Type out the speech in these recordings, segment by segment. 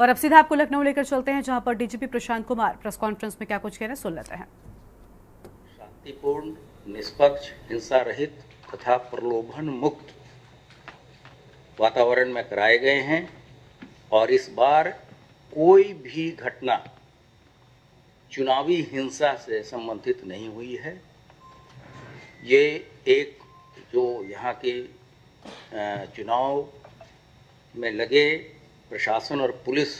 और अब सीधा आपको लखनऊ लेकर चलते हैं, जहाँ पर DGP Prashant Kumar press conference में क्या कुछ कह रहे हैं, सुन लेते हैं। शांतिपूर्ण, निष्पक्ष हिंसा रहित तथा प्रलोभन मुक्त वातावरण में कराए गए हैं और इस बार कोई भी घटना चुनावी हिंसा से संबंधित नहीं हुई है। ये एक जो यहाँ के चुनाव में लगे प्रशासन और पुलिस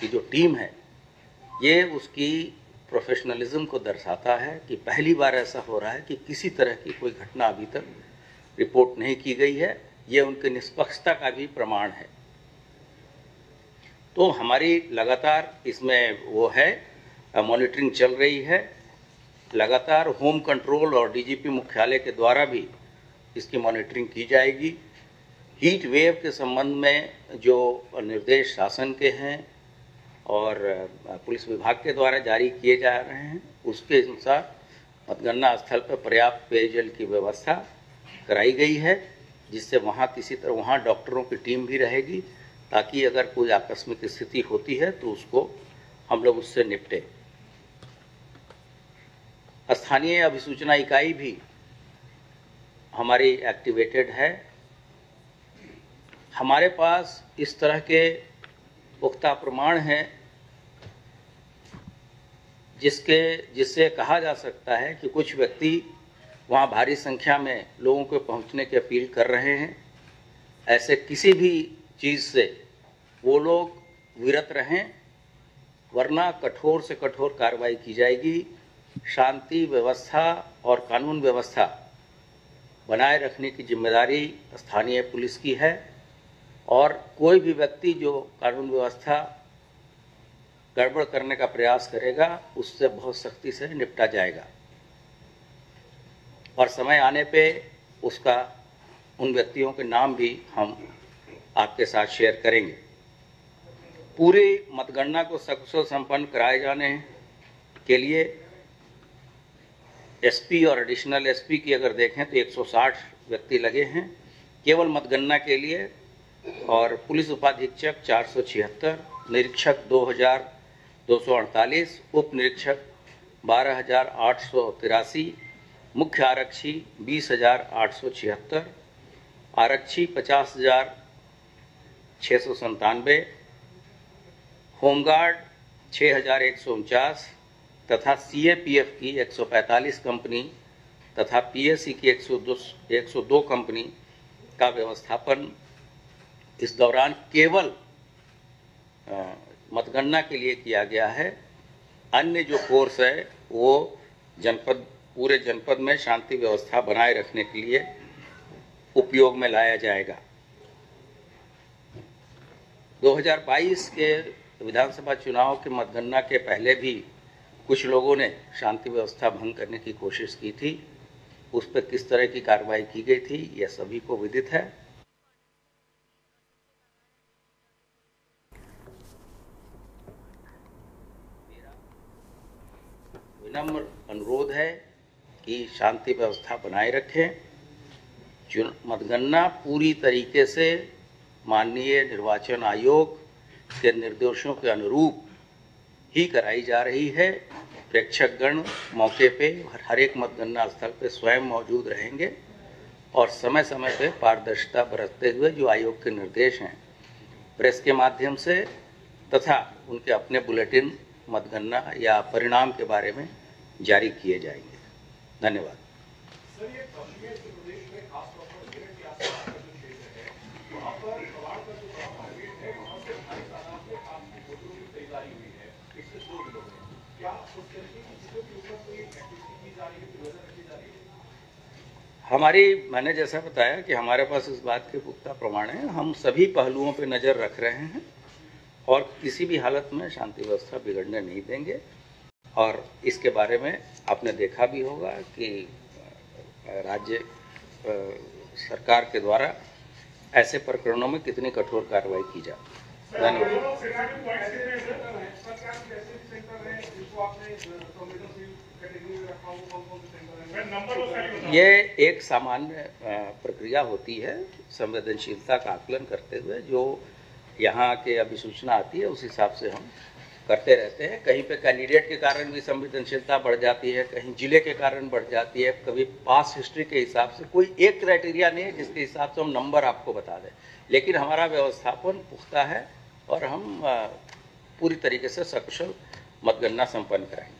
की जो टीम है, ये उसकी प्रोफेशनलिज्म को दर्शाता है कि पहली बार ऐसा हो रहा है कि किसी तरह की कोई घटना अभी तक रिपोर्ट नहीं की गई है। ये उनके निष्पक्षता का भी प्रमाण है। तो हमारी लगातार इसमें वो है मॉनिटरिंग चल रही है। लगातार होम कंट्रोल और डीजीपी मुख्यालय के द्वारा भी इसकी मॉनिटरिंग की जाएगी। हीट वेव के संबंध में जो निर्देश शासन के हैं और पुलिस विभाग के द्वारा जारी किए जा रहे हैं, उसके अनुसार मतगणना स्थल पर पर्याप्त पेयजल की व्यवस्था कराई गई है, जिससे वहाँ किसी तरह, वहाँ डॉक्टरों की टीम भी रहेगी, ताकि अगर कोई आकस्मिक स्थिति होती है तो उसको हम लोग उससे निपटे। स्थानीय अभिसूचना इकाई भी हमारी एक्टिवेटेड है हमारे पास इस तरह के पुख्ता प्रमाण हैं, जिसके, जिससे कहा जा सकता है कि कुछ व्यक्ति वहाँ भारी संख्या में लोगों को पहुँचने की अपील कर रहे हैं। ऐसे किसी भी चीज़ से वो लोग विरत रहें, वरना कठोर से कठोर कार्रवाई की जाएगी। शांति व्यवस्था और कानून व्यवस्था बनाए रखने की ज़िम्मेदारी स्थानीय पुलिस की है। और कोई भी व्यक्ति जो कानून व्यवस्था गड़बड़ करने का प्रयास करेगा, उससे बहुत सख्ती से निपटा जाएगा। और समय आने पे उसका, उन व्यक्तियों के नाम भी हम आपके साथ शेयर करेंगे। पूरी मतगणना को सकुशल संपन्न कराए जाने के लिए एसपी और एडिशनल एसपी की अगर देखें तो 160 व्यक्ति लगे हैं। केवल मतगणना के लिए और पुलिस उपाधीक्षक चार सौ छिहत्तर, निरीक्षक दो हज़ार दो सौ अड़तालीस उप निरीक्षक बारह हज़ार आठ सौ तिरासी, मुख्य आरक्षी बीस हज़ार आठ सौ छिहत्तर, आरक्षी पचास हज़ार छः सौ संतानवे होमगार्ड छः हज़ार एक सौ उनचास तथा सी ए पी एफ़ की एक सौ पैंतालीस कंपनी तथा पी एस सी की एक सौ दो, एक सौ दो कंपनी का व्यवस्थापन इस दौरान केवल मतगणना के लिए किया गया है। अन्य जो कोर्स है, वो जनपद, पूरे जनपद में शांति व्यवस्था बनाए रखने के लिए उपयोग में लाया जाएगा। 2022 के विधानसभा चुनाव के मतगणना के पहले भी कुछ लोगों ने शांति व्यवस्था भंग करने की कोशिश की थी। उस पर किस तरह की कार्रवाई की गई थी, यह सभी को विदित है। विनम्र अनुरोध है कि शांति व्यवस्था बनाए रखें। मतगणना पूरी तरीके से माननीय निर्वाचन आयोग के निर्देशों के अनुरूप ही कराई जा रही है। प्रेक्षकगण मौके पे हर एक मतगणना स्थल पे स्वयं मौजूद रहेंगे और समय समय पे पारदर्शिता बरतते हुए जो आयोग के निर्देश हैं, प्रेस के माध्यम से तथा उनके अपने बुलेटिन, मतगणना या परिणाम के बारे में जारी किए जाएँगे। धन्यवाद। हमारी मैंने जैसा बताया कि हमारे पास इस बात के पुख्ता प्रमाण है। हम सभी पहलुओं पर नज़र रख रहे हैं और किसी भी हालत में शांति व्यवस्था बिगड़ने नहीं देंगे। और इसके बारे में आपने देखा भी होगा कि राज्य सरकार के द्वारा ऐसे प्रकरणों में कितनी कठोर कार्रवाई की जाए धन्यवाद। ये एक सामान्य प्रक्रिया होती है संवेदनशीलता का आकलन करते हुए, जो यहाँ के अभी सूचना आती है, उस हिसाब से हम करते रहते हैं। कहीं पे कैंडिडेट के कारण भी संवेदनशीलता बढ़ जाती है, कहीं ज़िले के कारण बढ़ जाती है, कभी पास हिस्ट्री के हिसाब से कोई एक क्राइटेरिया नहीं है जिसके हिसाब से हम नंबर आपको बता दें। लेकिन हमारा व्यवस्थापन पुख्ता है और हम पूरी तरीके से सकुशल मतगणना संपन्न कराएँगे।